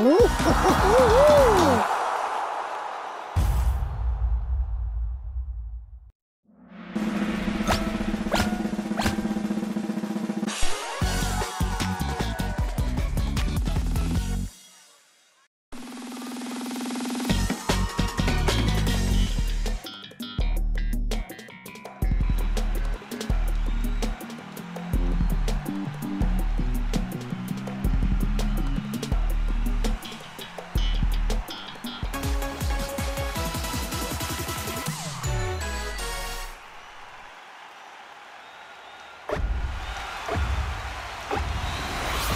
Manu?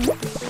Thank.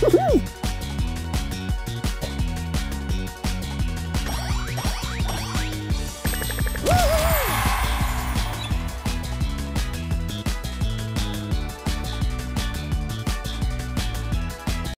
Woohoo!